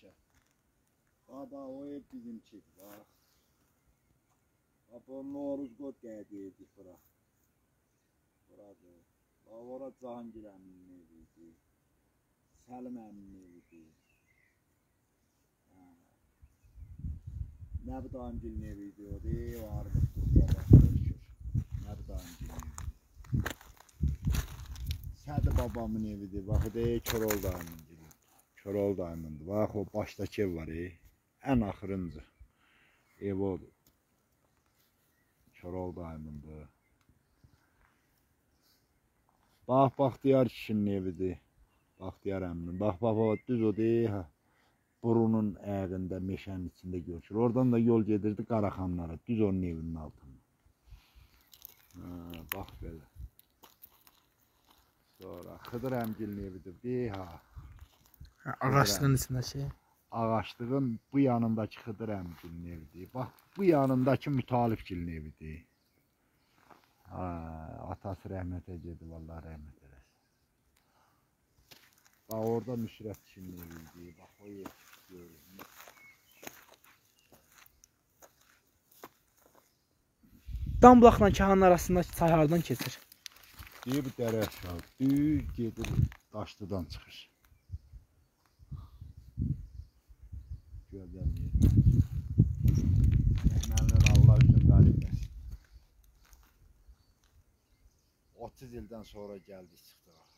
Bizimki. Baba o ev bizimki. Bak. Baba Noruz God geldi bura. Burada. Bak ora Cahangir əminin eviydi. Səlim əminin eviydi. Ha. Nəbi dayımgilin eviydi o deyil, o armutluq baba görüşür. Nəbi dayımgilin evi. Sədi babamın evidir, bax o deyil, Körol dayımındır. Bax o başdakı ev var, ey. Ən axırıncı. Ev odur. Körol dayımındır. Bax, Baxtiyar kişinin evidir. Baxtiyar əminin. Bax, bax, bax, düz o deyil, hə. Burunun əyğində, meşənin içində görüşür. Oradan da yol gedirdi Qaraxanlara, düz onun evinin altında. Ha, bax belə. Sonra Xıdır əmgilin evidir, deyil, ha. Ha, Ağaçlığın içindəki. Ağaçlığın bu yanındakı Xıdır əmgilin evidir. Bax, bu yanındakı Mütalifgilin evidir. Ha, atası rəhmətə gedib, Allah rəhmət eləsin. Bax, orada Müşrət kişinin evidir. Bax, o yer görünür. Dambulaqla Kahanın arasındakı çay hardan keçir? Deyir dərə aşağı, düz gedir, daşlıdan çıxır. 30 ildən sonra gəldik çıxdıq.